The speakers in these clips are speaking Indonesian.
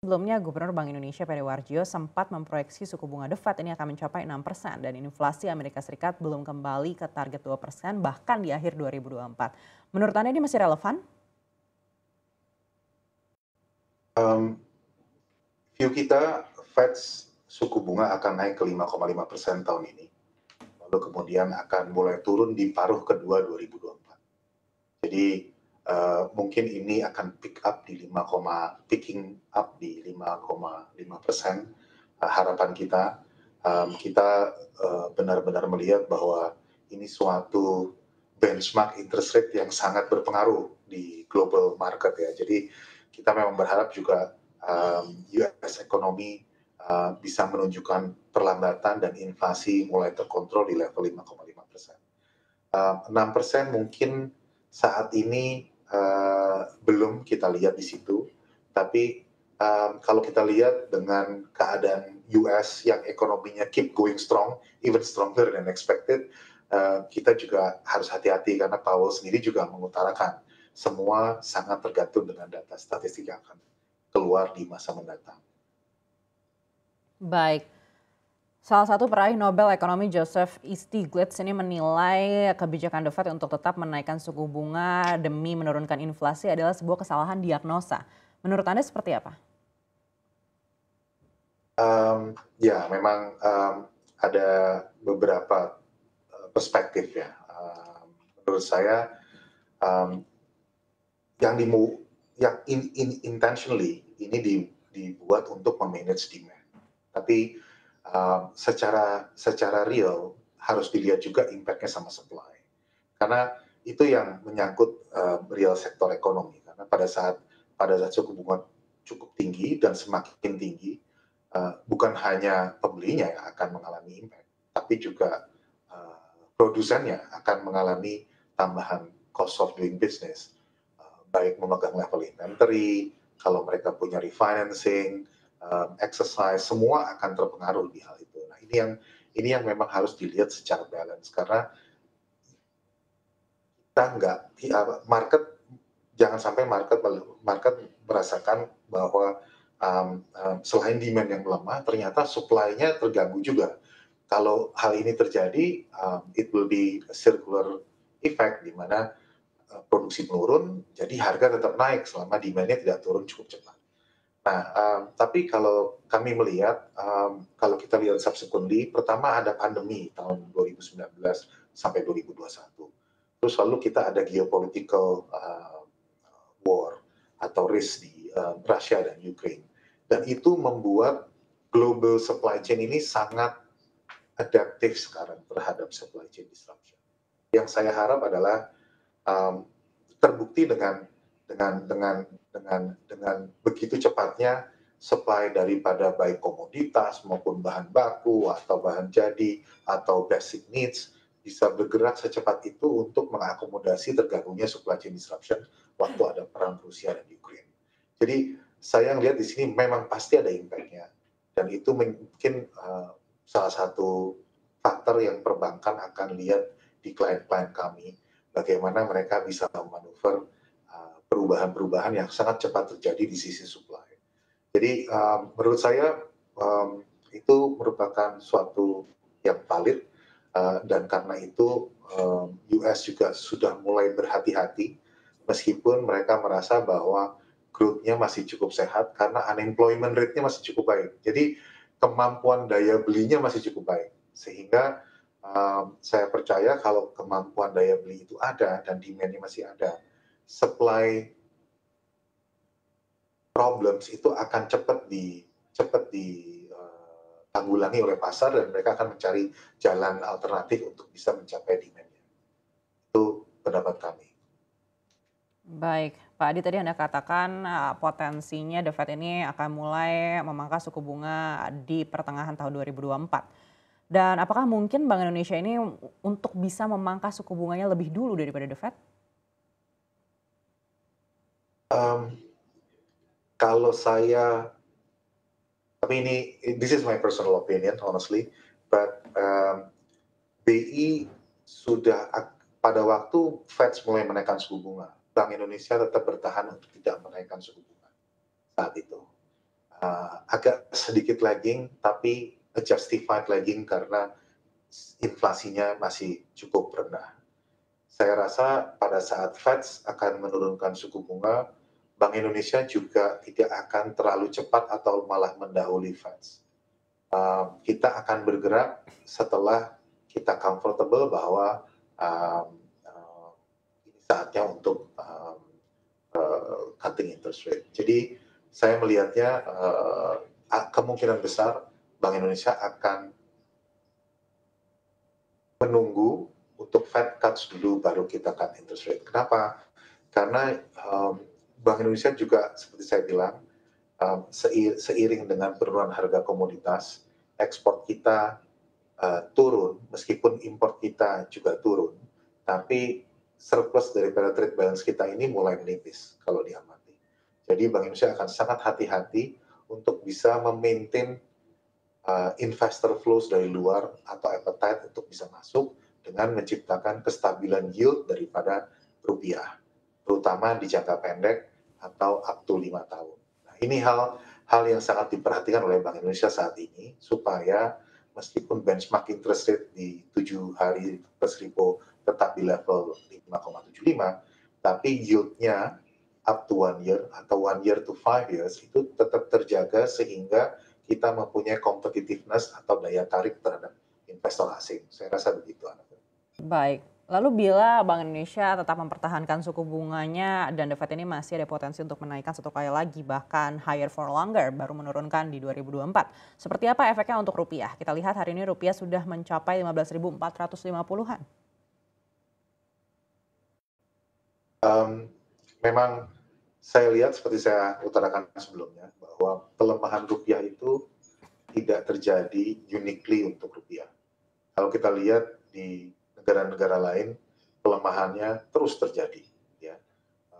Sebelumnya, Gubernur Bank Indonesia Peri Warjio sempat memproyeksi suku bunga The Fed ini akan mencapai 6 persen dan inflasi Amerika Serikat belum kembali ke target 2 persen bahkan di akhir 2024. Menurut Anda ini masih relevan? Um, view kita Fed suku bunga akan naik ke 5,5 persen tahun ini. Lalu kemudian akan mulai turun di paruh kedua 2024. Jadi uh, mungkin ini akan pick up di 5, picking up di 5,5 persen uh, harapan kita. Um, kita uh, benar-benar uh, melihat bahwa ini suatu benchmark interest rate yang sangat berpengaruh di global market ya. Jadi kita memang berharap juga um, US ekonomi uh, bisa menunjukkan perlambatan dan inflasi mulai terkontrol di level 5,5 persen. Uh, 6 persen mungkin saat ini uh, belum kita lihat di situ, tapi um, kalau kita lihat dengan keadaan US yang ekonominya keep going strong, even stronger than expected, uh, kita juga harus hati-hati karena Powell sendiri juga mengutarakan semua sangat tergantung dengan data statistik yang akan keluar di masa mendatang. Baik. Salah satu peraih Nobel Ekonomi Joseph Stiglitz ini menilai kebijakan The Fed untuk tetap menaikkan suku bunga demi menurunkan inflasi adalah sebuah kesalahan diagnosa. Menurut Anda seperti apa? Um, ya, memang um, ada beberapa uh, perspektif ya. Um, menurut saya um, yang dimu yang in, in, intentionally ini dibuat untuk memanage demand. Tapi uh, secara secara real harus dilihat juga impactnya sama supply. Karena itu yang menyangkut uh, real sektor ekonomi. Karena pada saat pada saat suku bunga cukup tinggi dan semakin tinggi uh, bukan hanya pembelinya yang akan mengalami impact tapi juga uh, produsennya akan mengalami tambahan cost of doing business. Uh, baik memegang level inventory kalau mereka punya refinancing um, exercise semua akan terpengaruh di hal itu. Nah ini yang ini yang memang harus dilihat secara balance karena kita nggak market jangan sampai market market merasakan bahwa um, um, selain demand yang melemah ternyata supply-nya terganggu juga. Kalau hal ini terjadi, um, it will be a circular effect di mana uh, produksi menurun, jadi harga tetap naik selama demand-nya tidak turun cukup cepat. Nah, um, tapi kalau kami melihat, um, kalau kita lihat subsequently, pertama ada pandemi tahun 2019 sampai 2021. Terus lalu kita ada geopolitical uh, war atau risk di uh, Rusia dan Ukraine. Dan itu membuat global supply chain ini sangat adaptif sekarang terhadap supply chain disruption. Yang saya harap adalah um, terbukti dengan dengan dengan dengan dengan begitu cepatnya supply daripada baik komoditas maupun bahan baku atau bahan jadi atau basic needs bisa bergerak secepat itu untuk mengakomodasi tergabungnya supply chain disruption waktu ada perang Rusia dan Ukraine. Jadi saya lihat di sini memang pasti ada impactnya dan itu mungkin uh, salah satu faktor yang perbankan akan lihat di klien-klien kami bagaimana mereka bisa manuver perubahan-perubahan yang sangat cepat terjadi di sisi supply. Jadi um, menurut saya um, itu merupakan suatu yang valid uh, dan karena itu um, US juga sudah mulai berhati-hati meskipun mereka merasa bahwa growth-nya masih cukup sehat karena unemployment rate-nya masih cukup baik. Jadi kemampuan daya belinya masih cukup baik sehingga um, saya percaya kalau kemampuan daya beli itu ada dan demand-nya masih ada supply problems itu akan cepat di cepat ditanggulangi uh, oleh pasar dan mereka akan mencari jalan alternatif untuk bisa mencapai demand-nya. Itu pendapat kami. Baik, Pak Adi tadi Anda katakan uh, potensinya The Fed ini akan mulai memangkas suku bunga di pertengahan tahun 2024. Dan apakah mungkin Bank Indonesia ini untuk bisa memangkas suku bunganya lebih dulu daripada The Fed? Um, kalau saya, tapi ini this is my personal opinion honestly, but um, BI sudah pada waktu Fed mulai menaikkan suku bunga, Bank Indonesia tetap bertahan untuk tidak menaikkan suku bunga saat itu. uh, agak sedikit lagging, tapi justified lagging karena inflasinya masih cukup rendah. Saya rasa pada saat Fed akan menurunkan suku bunga, Bank Indonesia juga tidak akan terlalu cepat atau malah mendahului Fed. Um, kita akan bergerak setelah kita comfortable bahwa um, uh, saatnya untuk um, uh, cutting interest rate. Jadi saya melihatnya uh, kemungkinan besar Bank Indonesia akan menunggu untuk Fed cuts dulu baru kita cut interest rate. Kenapa? Karena um, Bank Indonesia juga seperti saya bilang um, seiring dengan penurunan harga komoditas, ekspor kita uh, turun meskipun impor kita juga turun, tapi surplus daripada trade balance kita ini mulai menipis kalau diamati. Jadi Bank Indonesia akan sangat hati-hati untuk bisa memaintain uh, investor flows dari luar atau appetite untuk bisa masuk dengan menciptakan kestabilan yield daripada rupiah, terutama di jangka pendek atau to lima tahun. Nah, ini hal hal yang sangat diperhatikan oleh Bank Indonesia saat ini supaya meskipun benchmark interest rate di tujuh hari plus repo tetap di level 5,75, tapi yieldnya up to one year atau one year to five years itu tetap terjaga sehingga kita mempunyai competitiveness atau daya tarik terhadap investor asing. Saya rasa begitu. Baik, Lalu bila Bank Indonesia tetap mempertahankan suku bunganya dan The Fed ini masih ada potensi untuk menaikkan satu kali lagi bahkan higher for longer baru menurunkan di 2024. Seperti apa efeknya untuk rupiah? Kita lihat hari ini rupiah sudah mencapai 15.450-an. Um, memang saya lihat seperti saya utarakan sebelumnya bahwa pelemahan rupiah itu tidak terjadi uniquely untuk rupiah. Kalau kita lihat di negara-negara lain pelemahannya terus terjadi. Ya.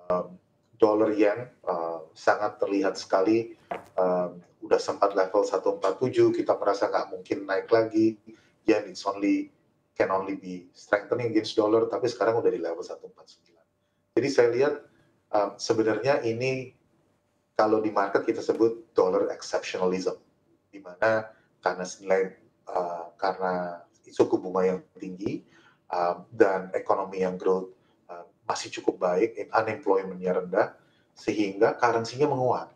Um, dollar yen uh, sangat terlihat sekali um, udah sempat level 147 kita merasa nggak mungkin naik lagi yen it's only can only be strengthening against dollar tapi sekarang udah di level 149 jadi saya lihat um, sebenarnya ini kalau di market kita sebut dollar exceptionalism di mana karena nilai uh, karena suku bunga yang tinggi Um, dan ekonomi yang growth uh, masih cukup baik, unemployment-nya rendah, sehingga currency-nya menguat.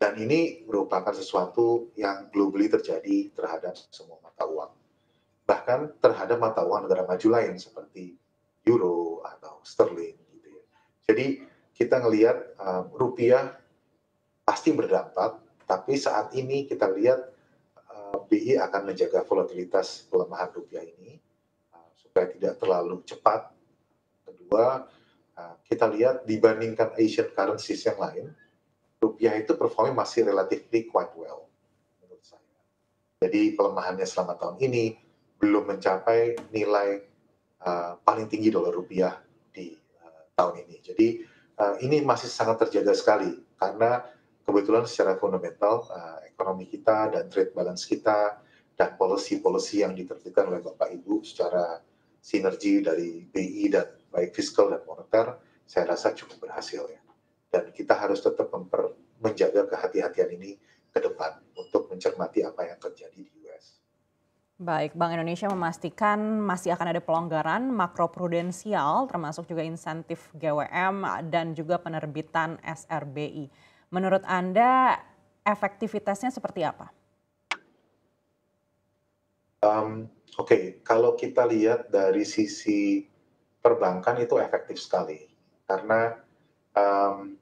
Dan ini merupakan sesuatu yang globally terjadi terhadap semua mata uang. Bahkan terhadap mata uang negara maju lain seperti euro atau sterling. Gitu ya. Jadi kita ngelihat um, rupiah pasti berdampak, tapi saat ini kita lihat uh, BI akan menjaga volatilitas pelemahan rupiah ini supaya tidak terlalu cepat. Kedua, uh, kita lihat dibandingkan Asian currencies yang lain, rupiah itu performnya masih relatively quite well menurut saya. Jadi pelemahannya selama tahun ini belum mencapai nilai uh, paling tinggi dolar rupiah di uh, tahun ini. Jadi uh, ini masih sangat terjaga sekali karena kebetulan secara fundamental uh, ekonomi kita dan trade balance kita dan policy-policy yang diterbitkan oleh Bapak Ibu secara sinergi dari BI dan baik fiskal dan moneter saya rasa cukup berhasil ya. Dan kita harus tetap memper, menjaga kehati-hatian ini ke depan untuk mencermati apa yang terjadi di US. Baik, Bank Indonesia memastikan masih akan ada pelonggaran makroprudensial termasuk juga insentif GWM dan juga penerbitan SRBI. Menurut Anda efektivitasnya seperti apa? Um, Oke, kalau kita lihat dari sisi perbankan itu efektif sekali. Karena um,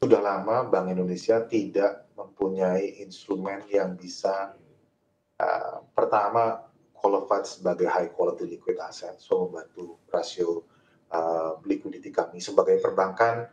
sudah lama Bank Indonesia tidak mempunyai instrumen yang bisa uh, pertama qualified sebagai high quality liquid asset, so membantu rasio uh, liquidity kami sebagai perbankan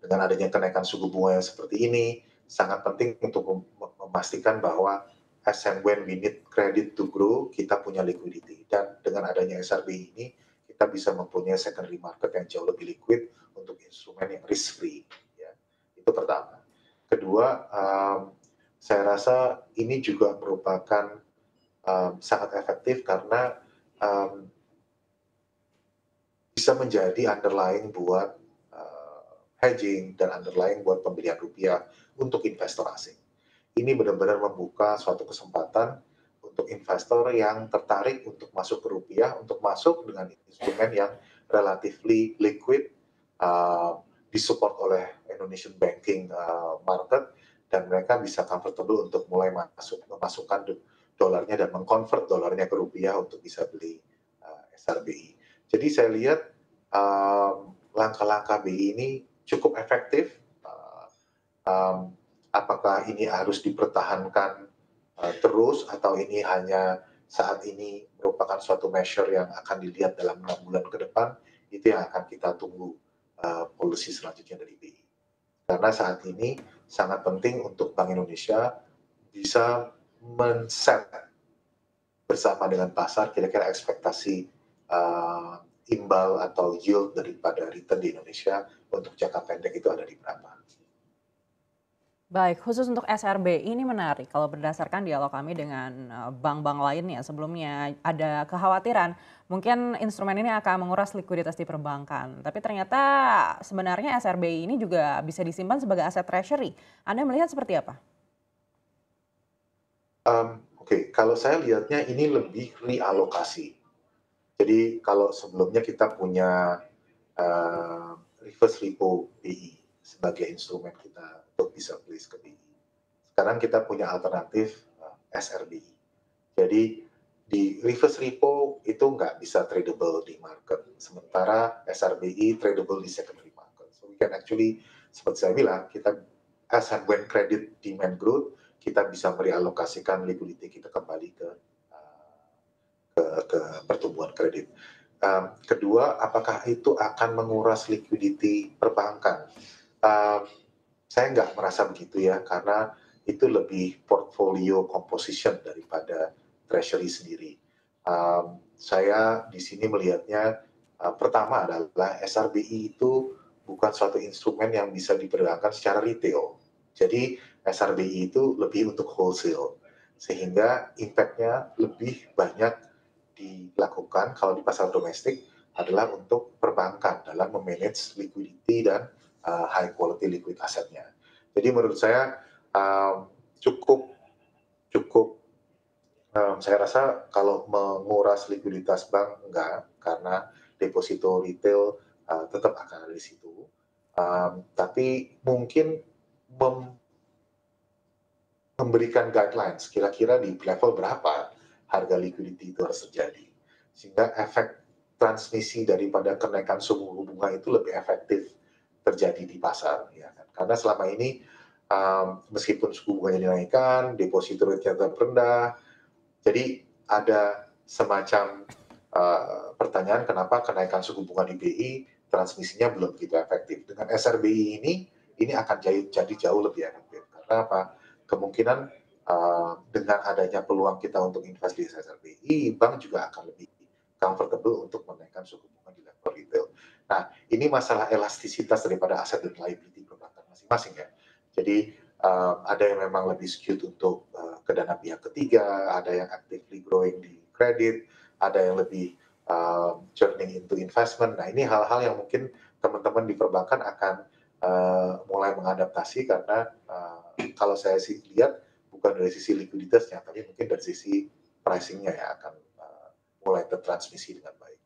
dengan adanya kenaikan suku bunga yang seperti ini sangat penting untuk memastikan bahwa as and when we need credit to grow, kita punya liquidity. Dan dengan adanya SRB ini, kita bisa mempunyai secondary market yang jauh lebih liquid untuk instrumen yang risk free. Ya. Itu pertama. Kedua, um, saya rasa ini juga merupakan um, sangat efektif karena um, bisa menjadi underlying buat uh, hedging dan underlying buat pembelian rupiah untuk investor asing. Ini benar-benar membuka suatu kesempatan untuk investor yang tertarik untuk masuk ke rupiah, untuk masuk dengan instrumen yang relatively liquid, uh, disupport oleh Indonesian banking uh, market, dan mereka bisa comfortable untuk mulai masuk memasukkan dolarnya dan mengkonvert dolarnya ke rupiah untuk bisa beli uh, SRBI. Jadi saya lihat um, langkah-langkah BI ini cukup efektif. Uh, um, apakah ini harus dipertahankan uh, terus atau ini hanya saat ini merupakan suatu measure yang akan dilihat dalam enam bulan ke depan itu yang akan kita tunggu uh, polisi selanjutnya dari BI. Karena saat ini sangat penting untuk Bank Indonesia bisa men-set bersama dengan pasar kira-kira ekspektasi uh, imbal atau yield daripada return di Indonesia untuk jangka pendek itu ada di berapa. Baik, khusus untuk SRB ini menarik kalau berdasarkan dialog kami dengan eh, bank-bank lainnya sebelumnya ada kekhawatiran mungkin instrumen ini akan menguras likuiditas di perbankan. Tapi ternyata sebenarnya SRB ini juga bisa disimpan sebagai aset treasury. Anda melihat seperti apa? Um, Oke, okay. kalau saya lihatnya ini lebih realokasi. Jadi kalau sebelumnya kita punya uh, reverse repo BI sebagai instrumen kita untuk bisa beli ke BI. Sekarang kita punya alternatif uh, eh, SRBI. Jadi di reverse repo itu nggak bisa tradable di market, sementara SRBI tradable di secondary market. So we can actually, seperti saya bilang, kita as and when credit demand growth, kita bisa merealokasikan liquidity kita kembali ke uh, ke, ke pertumbuhan kredit. Um, kedua, apakah itu akan menguras liquidity perbankan? Saya nggak merasa begitu ya, karena itu lebih portfolio composition daripada treasury sendiri. Um, saya di sini melihatnya uh, pertama adalah SRBI itu bukan suatu instrumen yang bisa diperdagangkan secara retail. Jadi SRBI itu lebih untuk wholesale, sehingga impact-nya lebih banyak dilakukan kalau di pasar domestik adalah untuk perbankan dalam memanage liquidity dan uh, high quality liquid asetnya. Jadi menurut saya um, cukup cukup um, saya rasa kalau menguras likuiditas bank enggak karena deposito retail uh, tetap akan ada di situ. Um, tapi mungkin mem memberikan guidelines kira-kira di level berapa harga liquidity itu harus terjadi sehingga efek transmisi daripada kenaikan suku bunga itu lebih efektif terjadi di pasar ya kan. Karena selama ini um, meskipun suku bunganya dinaikkan deposito rate tetap rendah jadi ada semacam uh, pertanyaan kenapa kenaikan suku bunga di BI transmisinya belum begitu efektif. Dengan SRBI ini ini akan jadi, jadi jauh lebih efektif. Karena apa? Kemungkinan uh, dengan adanya peluang kita untuk investasi di SRBI bank juga akan lebih comfortable untuk menaikkan suku bunga di level retail Nah, ini masalah elastisitas daripada aset dan liability perbankan masing-masing ya. Jadi uh, ada yang memang lebih skewed untuk uh, ke dana pihak ketiga, ada yang actively growing di kredit, ada yang lebih uh, turning into investment. Nah, ini hal-hal yang mungkin teman-teman di perbankan akan uh, mulai mengadaptasi karena uh, kalau saya sih lihat bukan dari sisi likuiditasnya, tapi mungkin dari sisi pricingnya ya akan uh, mulai tertransmisi dengan baik.